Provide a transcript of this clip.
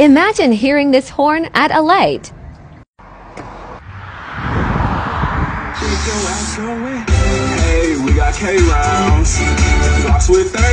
Imagine hearing this horn at a light. Hey, we got K rounds. Blocks with 30.